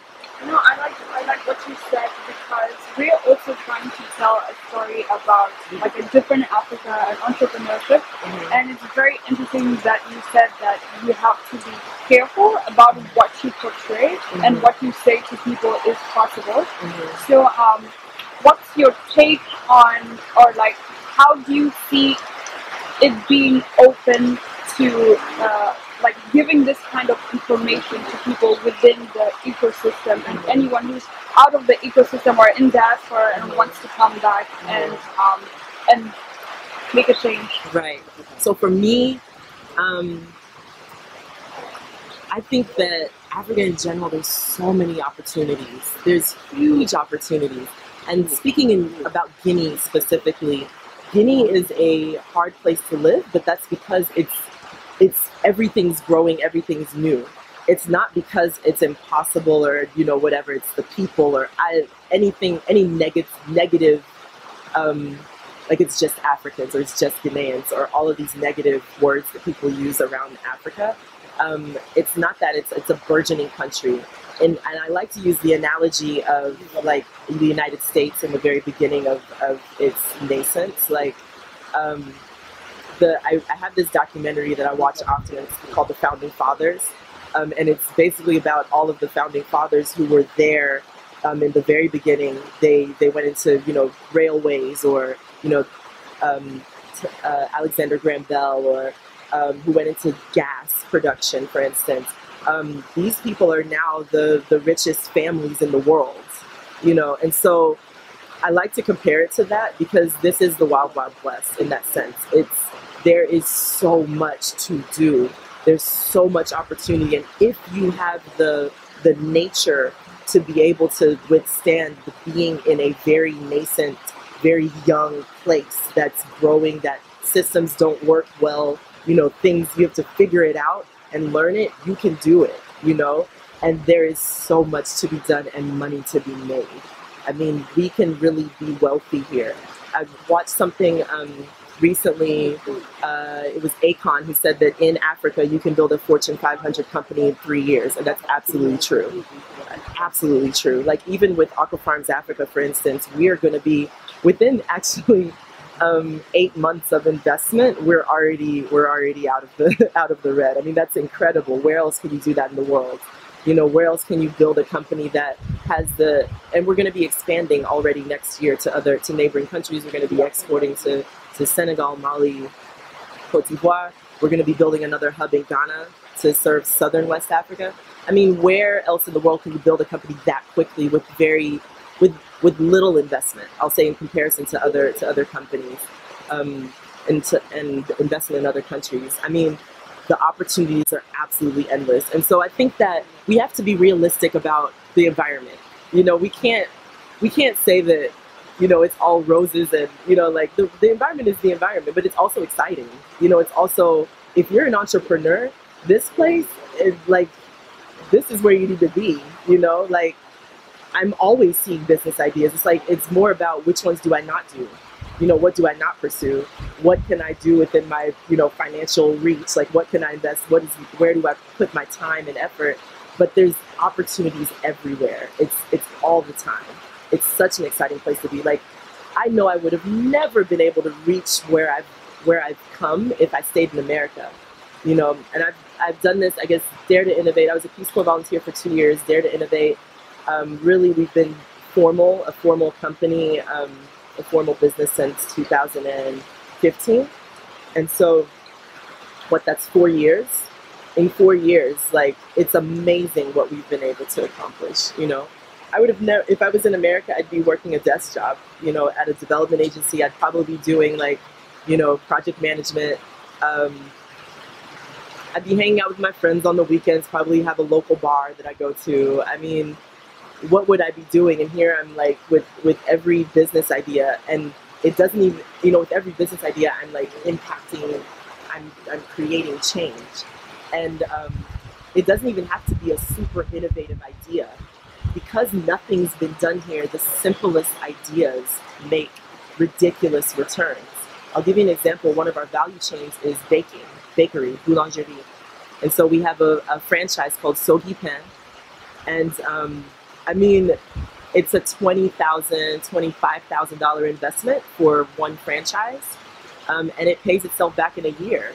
No, I like like what you said because we're also trying to tell a story about like a different Africa and entrepreneurship, Mhm. and it's very interesting that you said that you have to be careful about what you portray and Mhm. what you say to people is possible. Mhm. So, um, what's your take on, or like, how do you see it being open to, uh, like, giving this kind of information to people within the ecosystem and anyone who's out of the ecosystem or in diaspora and wants to come back and um, and make a change? Right. So for me, um, I think that Africa in general, there's so many opportunities. There's huge opportunities. And speaking in, about Guinea specifically, Guinea is a hard place to live, but that's because it's it's everything's growing, everything's new. It's not because it's impossible or you know whatever. It's the people or I, anything, any negative negative um, like it's just Africans or it's just Ghanaians or all of these negative words that people use around Africa. Um, it's not that it's it's a burgeoning country, and and I like to use the analogy of like the United States in the very beginning of, of its nascence. Like um, the I, I have this documentary that I watch often. It's called The Founding Fathers, um, and it's basically about all of the founding fathers who were there um, in the very beginning. They they went into you know railways or you know um, t- uh, Alexander Graham Bell or um, who went into gas production, for instance. Um, these people are now the the richest families in the world, you know, and so I like to compare it to that because this is the wild wild west in that sense. It's there is so much to do. There's so much opportunity, and if you have the the nature to be able to withstand being in a very nascent, very young place that's growing, that systems don't work well, you know, things you have to figure it out and learn it, you can do it, you know? And there is so much to be done and money to be made. I mean, we can really be wealthy here. I watched something um, recently. Uh, it was Akon who said that in Africa you can build a Fortune 500 company in three years, and that's absolutely true. Absolutely true. Like even with Aqua Farms Africa, for instance, we are going to be within actually um, eight months of investment. We're already we're already out of the out of the red. I mean, that's incredible. Where else can you do that in the world? You know, where else can you build a company that has the and we're going to be expanding already next year to other to neighboring countries. We're going to be exporting to to Senegal, Mali, Cote d'Ivoire. We're going to be building another hub in Ghana to serve southern West Africa. I mean, where else in the world can you build a company that quickly with very with with little investment? I'll say in comparison to other to other companies, um, and to, and investment in other countries. I mean, the opportunities are absolutely endless, and so I think that we have to be realistic about the environment. You know, we can't we can't say that you know it's all roses and you know like the, the environment is the environment but it's also exciting. You know it's also if you're an entrepreneur this place is like this is where you need to be you know? Like i'm always seeing business ideas. It's like it's more about which ones do i not do? You know what do i not pursue? What can i do within my you know financial reach? Like what can i invest? What is where do i put my time and effort? But there's opportunities everywhere. It's it's all the time it's such an exciting place to be. Like i know i would have never been able to reach where i've where i've come if i stayed in america you know? And i've i've done this i guess dare to innovate. I was a peace corps volunteer for two years dare to innovate. Um, really we've been formal a formal company um, a formal business since 2015 and so what that's four years? In four years like it's amazing what we've been able to accomplish you know i would have never if i was in america i'd be working a desk job you know at a development agency. I'd probably be doing like you know project management. Um, i'd be hanging out with my friends on the weekends probably have a local bar that i go to. I mean what would i be doing? And here i'm like with with every business idea and it doesn't even you know with every business idea i'm like impacting i'm i'm creating change. And um, it doesn't even have to be a super innovative idea. Because nothing's been done here, the simplest ideas make ridiculous returns. I'll give you an example. One of our value chains is baking, bakery, boulangerie. And so we have a, a franchise called Sogi Pen. And um, I mean, it's a $20,000, $25,000 investment for one franchise. Um, and it pays itself back in a year.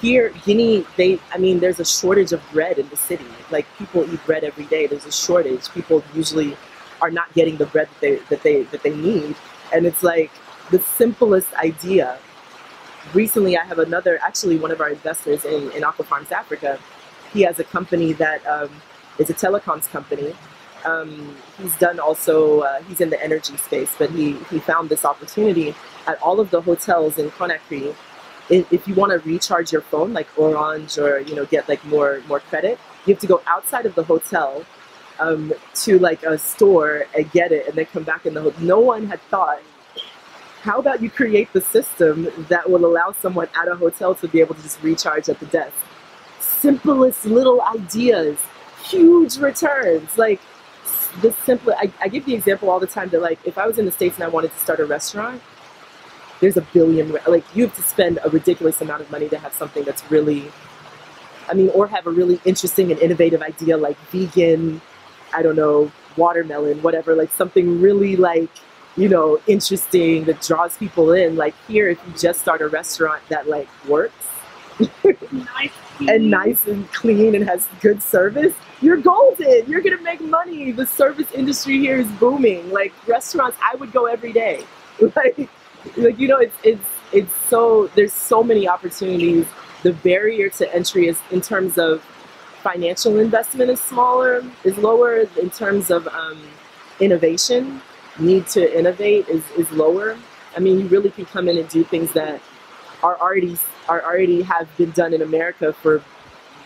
Here, Guinea, they, I mean, there's a shortage of bread in the city. Like people eat bread every day. There's a shortage. People usually are not getting the bread that they, that they, that they need. And it's like the simplest idea. Recently, I have another, actually one of our investors in, in Aqua Farms Africa. He has a company that um, is a telecoms company um, he's done also, uh, he's in the energy space, but he, he found this opportunity at all of the hotels in Conakry. If, you want to recharge your phone, like Orange, or you know, get like more more credit, you have to go outside of the hotel um, to like a store and get it, and then come back in the hotel. No one had thought, how about you create the system that will allow someone at a hotel to be able to just recharge at the desk? Simplest little ideas, huge returns. Like the simply, I, I give the example all the time that like if I was in the States and I wanted to start a restaurant, there's a billion, like you have to spend a ridiculous amount of money to have something that's really, I mean, or have a really interesting and innovative idea like vegan, I don't know, watermelon, whatever, like something really like, you know, interesting that draws people in. Like here, if you just start a restaurant that like works, nice and nice and clean and has good service, you're golden. You're gonna make money. The service industry here is booming. Like restaurants, I would go every day. Like, like you know, it's it's it's so there's so many opportunities. The barrier to entry is in terms of financial investment is smaller, is lower. In terms of um, innovation, need to innovate is, is lower. I mean, you really can come in and do things that are already are already have been done in America for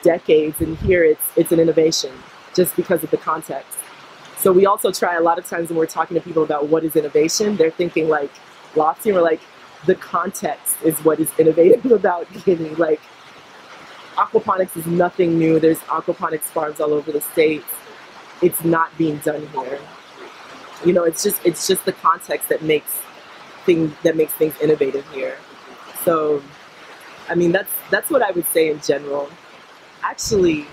decades, and here it's it's an innovation just because of the context. So we also try a lot of times when we're talking to people about what is innovation, they're thinking like lofty, and we're like, the context is what is innovative about Guinea. Like aquaponics is nothing new. There's aquaponics farms all over the states. It's not being done here. You know, it's just it's just the context that makes things that makes things innovative here. So I mean that's that's what I would say in general actually,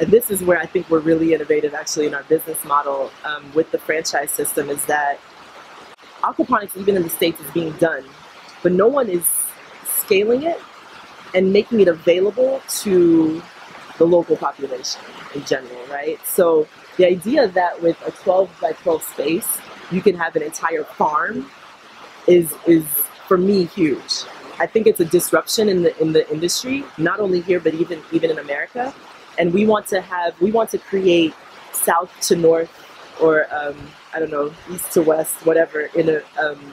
and this is where I think we're really innovative actually in our business model um, with the franchise system is that aquaponics, even in the States, is being done, but no one is scaling it and making it available to the local population in general, right? So the idea that with a 12 by 12 space, you can have an entire farm is, is for me huge. I think it's a disruption in the in the industry, not only here but even even in America. And we want to have we want to create south to north or um, I don't know east to west, whatever in a um,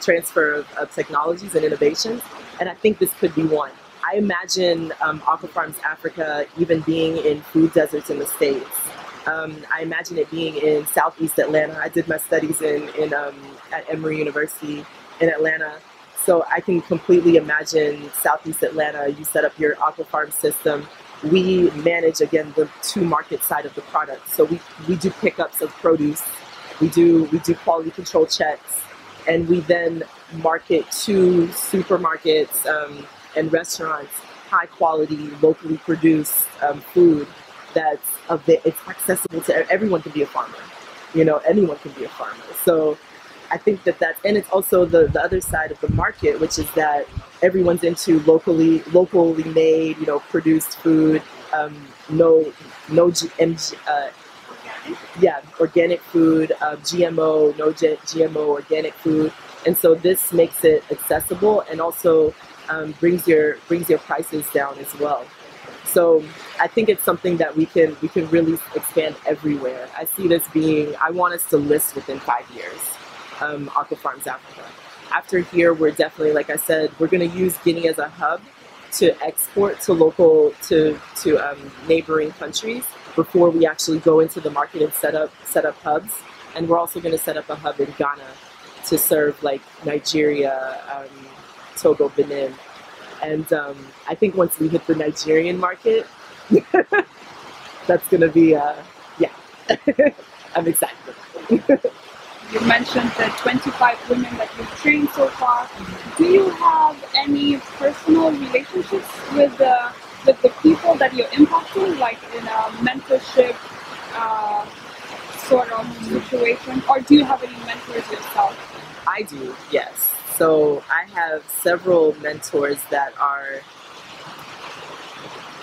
transfer of, of, technologies and innovations. And I think this could be one. I imagine um, Aqua Farms Africa even being in food deserts in the states. Um, I imagine it being in Southeast Atlanta. I did my studies in, in um, at Emory University in Atlanta. So I can completely imagine Southeast Atlanta, you set up your aqua farm system. We manage, again, the two market side of the product. So we, we do pickups of produce, we do, we do quality control checks, and we then market to supermarkets um, and restaurants high quality, locally produced um, food that's a bit, it's accessible to everyone can be a farmer. You know, anyone can be a farmer. So I think that that's, and it's also the, the other side of the market, which is that everyone's into locally, locally made, you know, produced food, um, no, no G, uh, yeah, organic food, uh, GMO, no GMO organic food, and so this makes it accessible and also um, brings your brings your prices down as well. So I think it's something that we can we can really expand everywhere. I see this being I want us to list within five years um, Aqua Farms Africa. After here, we're definitely, like I said, we're going to use Guinea as a hub to export to local, to, to um, neighboring countries before we actually go into the market and set up, set up hubs. And we're also going to set up a hub in Ghana to serve like Nigeria, um, Togo, Benin. And um, I think once we hit the Nigerian market, that's gonna be uh, yeah. I'm excited. you mentioned the 25 women that you've trained so far. Do you have any personal relationships with the with the people that you're impacting, like in a mentorship uh, sort of situation, or do you have any mentors yourself? I do, yes. So I have several mentors that are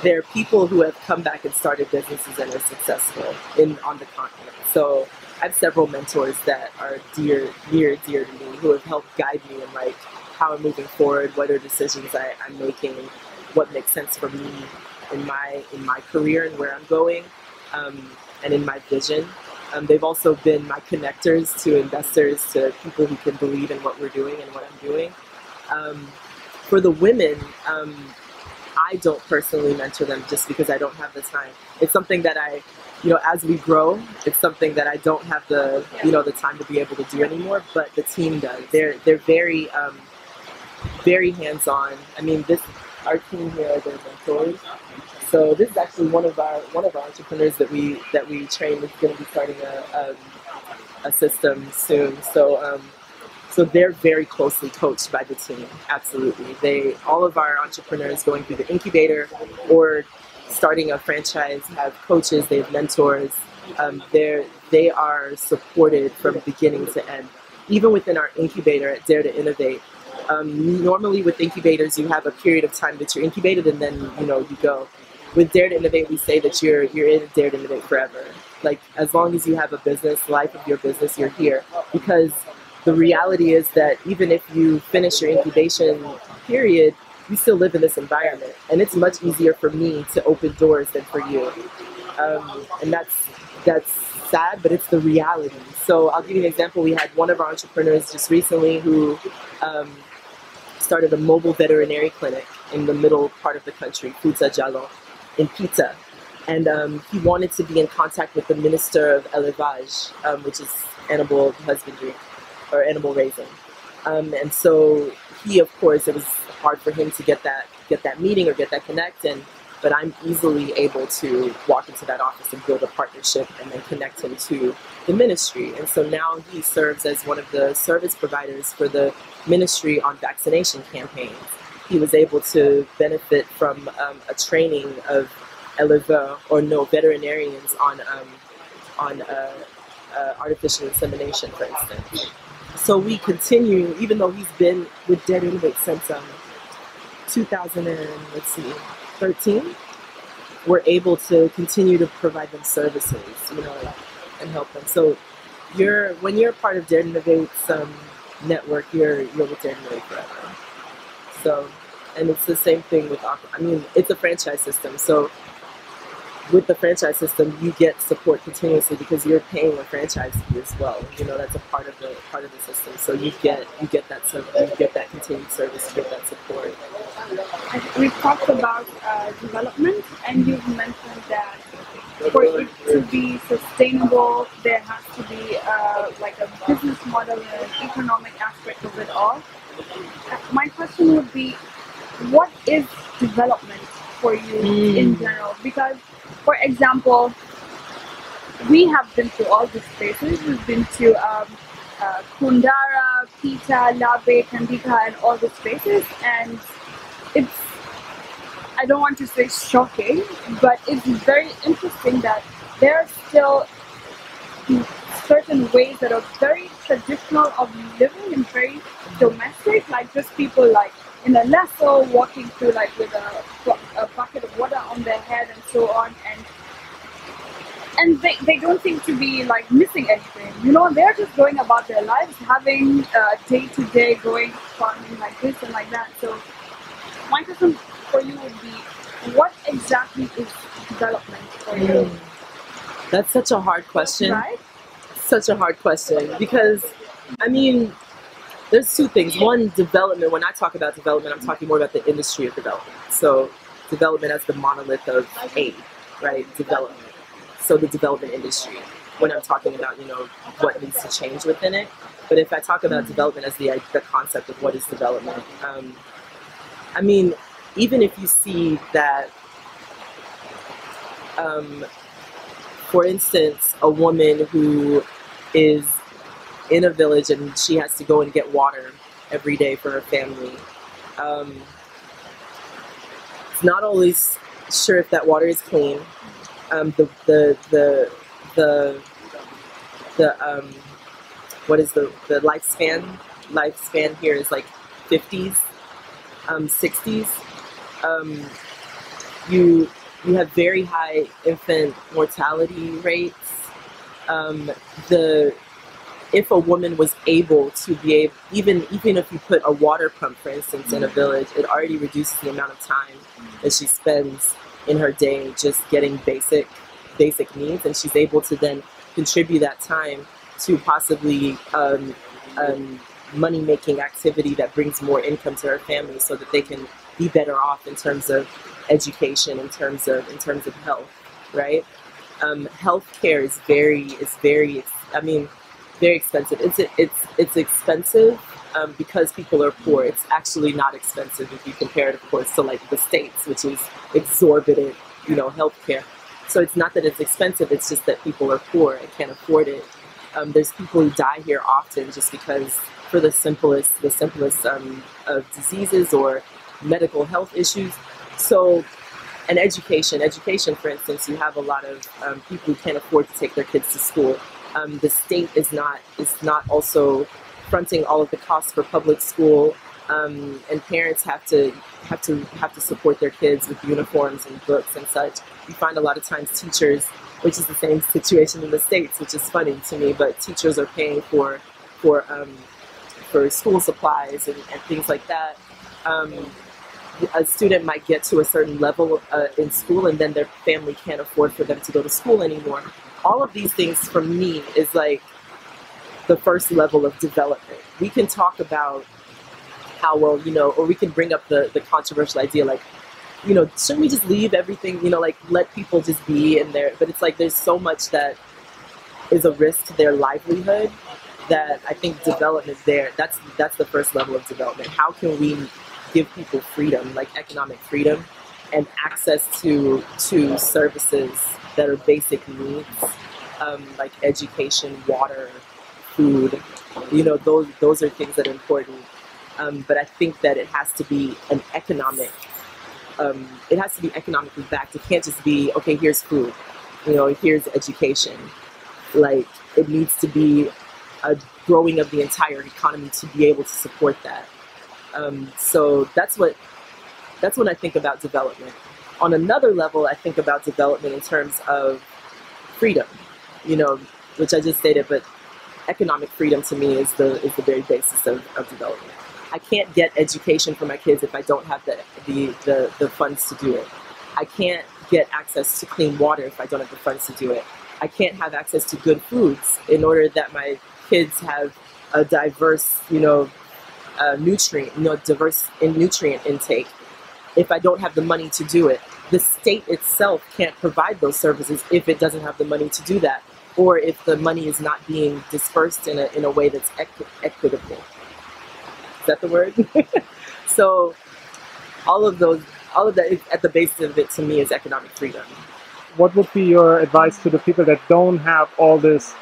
they're people who have come back and started businesses and are successful in on the continent. So I have several mentors that are dear, near, dear to me who have helped guide me in like how I'm moving forward, what are decisions I, I'm making, what makes sense for me in my in my career and where I'm going, um, and in my vision. Um, they've also been my connectors to investors, to people who can believe in what we're doing and what I'm doing. Um, for the women, um, I don't personally mentor them just because I don't have the time. It's something that I, you know, as we grow, it's something that I don't have the, you know, the time to be able to do anymore. But the team does. They're they're very, um, very hands on. I mean, this our team here are their mentors. So this is actually one of our one of our entrepreneurs that we that we train is going to be starting a, a, a system soon. So um, so they're very closely coached by the team. Absolutely, they all of our entrepreneurs going through the incubator or starting a franchise have coaches. They have mentors. Um, they're they are supported from beginning to end. Even within our incubator at Dare to Innovate, um, normally with incubators you have a period of time that you're incubated and then you know you go with Dare to Innovate, we say that you're you're in Dare to Innovate forever. Like as long as you have a business, life of your business, you're here. Because the reality is that even if you finish your incubation period, you still live in this environment, and it's much easier for me to open doors than for you. Um, and that's that's sad, but it's the reality. So I'll give you an example. We had one of our entrepreneurs just recently who um, started a mobile veterinary clinic in the middle part of the country, Fouta Djallon in Pita. And um, he wanted to be in contact with the Minister of Élevage, um, which is animal husbandry or animal raising. Um, and so he, of course, it was hard for him to get that get that meeting or get that connect. And but I'm easily able to walk into that office and build a partnership and then connect him to the ministry. And so now he serves as one of the service providers for the ministry on vaccination campaigns he was able to benefit from um, a training of éleveurs or no veterinarians on um, on uh, uh, artificial insemination, for instance. So we continue, even though he's been with to Innovate since um, 2000 and let's see, 13. We're able to continue to provide them services, you know, and help them. So you're when you're part of Innovate's um, network, you're you're with Innovate forever. So and it's the same thing with Aqua. I mean, it's a franchise system, so with the franchise system, you get support continuously because you're paying a franchise fee as well. You know, that's a part of the part of the system. So you get you get that service, you get that continued service, you get that support. We've talked about uh, development, and you've mentioned that for it to be sustainable, there has to be uh, like a business model and an economic aspect of it all. My question would be, what is development for you mm. in general? Because, for example, we have been to all these places. We've been to um, uh, Koundara, Pita, Labe, Tandika, and all these places, and it's I don't want to say shocking, but it's very interesting that there are still certain ways that are very traditional of living and very domestic, like just people like in a lasso, walking through like with a, a bucket of water on their head and so on, and and they, they don't seem to be like missing anything. You know, they're just going about their lives, having uh, day to day going farming like this and like that. So my question for you would be, what exactly is development for you? That's such a hard question. Right? Such a hard question because, I mean, there's two things. One, development. When I talk about development, I'm talking more about the industry of development. So, development as the monolith of aid, right? Development. So, the development industry. When I'm talking about, you know, what needs to change within it. But if I talk about development as the the concept of what is development, um, I mean, even if you see that um, for instance, a woman who is in a village and she has to go and get water every day for her family. Um, it's not always sure if that water is clean. Um, the the the the the um, what is the the lifespan? Lifespan here is like 50s, um, 60s. Um, you you have very high infant mortality rates. Um, the if a woman was able to be able, even even if you put a water pump, for instance, in a village, it already reduces the amount of time that she spends in her day just getting basic basic needs, and she's able to then contribute that time to possibly um, um, money making activity that brings more income to her family, so that they can be better off in terms of education, in terms of in terms of health, right? Um, healthcare is very is very. I mean very expensive. It's it's it's expensive um, because people are poor. It's actually not expensive if you compare it, of course, to like the states, which is exorbitant, you know, healthcare. So it's not that it's expensive. It's just that people are poor and can't afford it. Um, there's people who die here often just because for the simplest the simplest um, of diseases or medical health issues. So and education, education, for instance, you have a lot of um, people who can't afford to take their kids to school um, the state is not is not also fronting all of the costs for public school, um, and parents have to have to have to support their kids with uniforms and books and such. You find a lot of times teachers, which is the same situation in the states, which is funny to me, but teachers are paying for for um, for school supplies and, and things like that. Um, a student might get to a certain level uh, in school and then their family can't afford for them to go to school anymore all of these things for me is like the first level of development. We can talk about how well, you know, or we can bring up the, the controversial idea like, you know, shouldn't we just leave everything, you know, like let people just be in there? But it's like there's so much that is a risk to their livelihood that I think development is there, that's that's the first level of development. How can we give people freedom, like economic freedom and access to to services that are basic needs, um, like education, water, food. You know, those those are things that are important. Um, but I think that it has to be an economic. Um, it has to be economically backed. It can't just be okay. Here's food. You know, here's education. Like it needs to be a growing of the entire economy to be able to support that. Um, so that's what that's when I think about development on another level, I think about development in terms of freedom, you know, which I just stated, but economic freedom to me is the is the very basis of, of development. I can't get education for my kids if I don't have the, the, the, the funds to do it. I can't get access to clean water if I don't have the funds to do it. I can't have access to good foods in order that my kids have a diverse, you know, uh, nutrient, you know, diverse in nutrient intake if I don't have the money to do it. The state itself can't provide those services if it doesn't have the money to do that, or if the money is not being dispersed in a, in a way that's equi- equitable. Is that the word? so, all of those, all of that at the base of it to me is economic freedom. What would be your advice to the people that don't have all this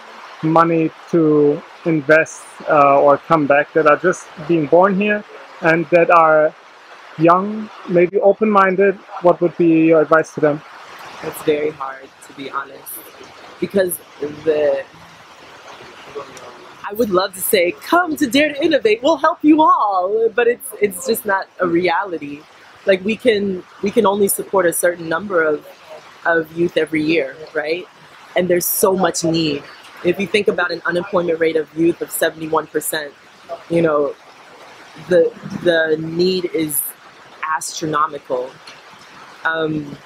money to invest uh, or come back, that are just being born here and that are young, maybe open minded, what would be your advice to them? It's very hard to be honest because the I would love to say, come to Dare to Innovate, we'll help you all, but it's it's just not a reality. Like we can we can only support a certain number of of youth every year, right? And there's so much need. If you think about an unemployment rate of youth of 71%, you know, the the need is astronomical. Um,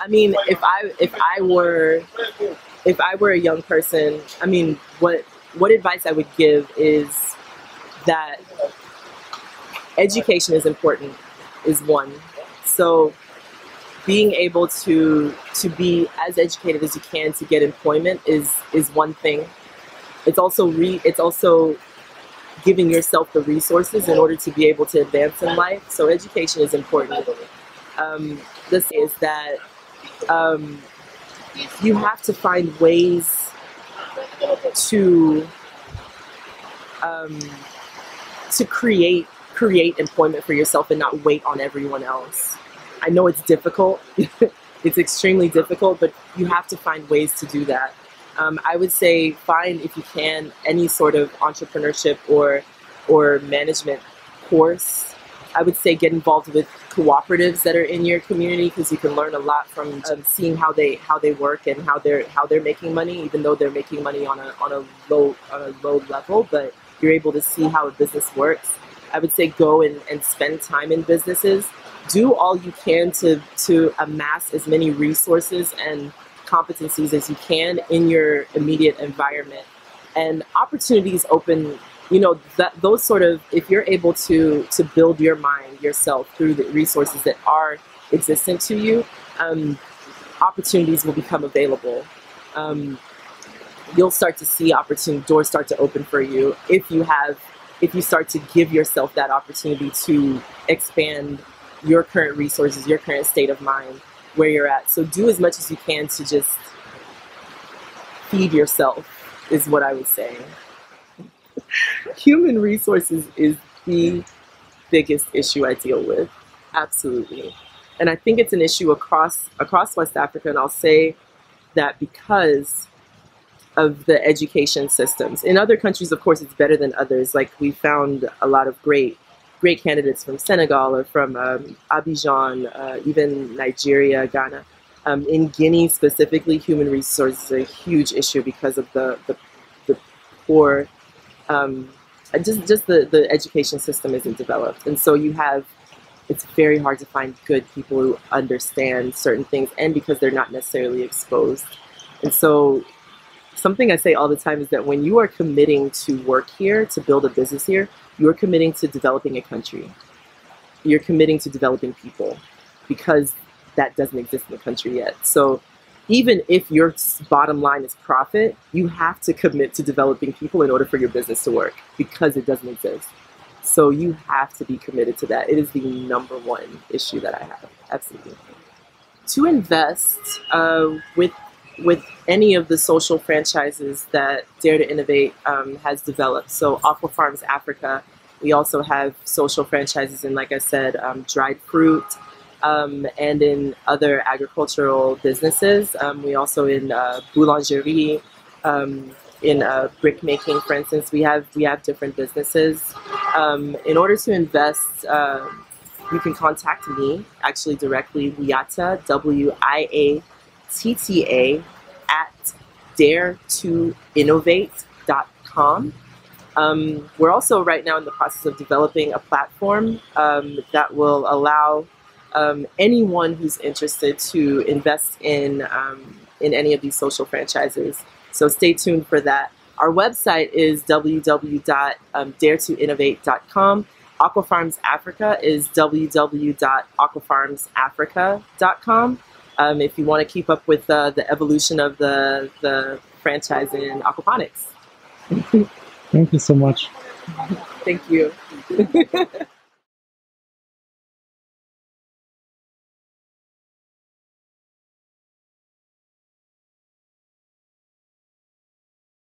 I mean, if I if I were if I were a young person, I mean, what what advice I would give is that education is important is one. So being able to to be as educated as you can to get employment is is one thing. It's also re it's also giving yourself the resources in order to be able to advance in life. So education is important. Um, this is that um, you have to find ways to um, to create create employment for yourself and not wait on everyone else. I know it's difficult. it's extremely difficult, but you have to find ways to do that. Um, I would say find if you can any sort of entrepreneurship or or management course. I would say get involved with cooperatives that are in your community because you can learn a lot from um, seeing how they how they work and how they're how they're making money, even though they're making money on a on a low on a low level. But you're able to see how a business works. I would say go and, and spend time in businesses. Do all you can to to amass as many resources and competencies as you can in your immediate environment. And opportunities open, you know, that those sort of if you're able to to build your mind yourself through the resources that are existent to you, um, opportunities will become available. Um, you'll start to see opportunity doors start to open for you if you have if you start to give yourself that opportunity to expand your current resources, your current state of mind, where you're at. So do as much as you can to just feed yourself, is what I would say. Human resources is the biggest issue I deal with. Absolutely. And I think it's an issue across across West Africa, and I'll say that because of the education systems. In other countries, of course, it's better than others. Like we found a lot of great great candidates from Senegal or from um, Abidjan, uh, even Nigeria, Ghana. Um, in Guinea specifically, human resources is a huge issue because of the, the, the poor, um, just, just the, the education system isn't developed. And so you have, it's very hard to find good people who understand certain things and because they're not necessarily exposed. And so something I say all the time is that when you are committing to work here, to build a business here, you're committing to developing a country. You're committing to developing people because that doesn't exist in the country yet. So even if your bottom line is profit, you have to commit to developing people in order for your business to work because it doesn't exist. So you have to be committed to that. It is the number one issue that I have. Absolutely. To invest uh, with with any of the social franchises that Dare to Innovate um, has developed. So Aqua Farms Africa, we also have social franchises in, like I said, um, dried fruit, um, and in other agricultural businesses. Um, we also in uh, boulangerie, um, in uh, brick making, for instance. We have we have different businesses. Um, in order to invest, uh, you can contact me actually directly, Wiatta W I A TTA at dare2innovate.com. Um, we're also right now in the process of developing a platform um, that will allow um, anyone who's interested to invest in um, in any of these social franchises. So stay tuned for that. Our website is www.dare2innovate.com. Aquafarms Africa is www.aquafarmsafrica.com um, if you want to keep up with uh, the evolution of the, the franchise in aquaponics. Thank you so much. Thank you.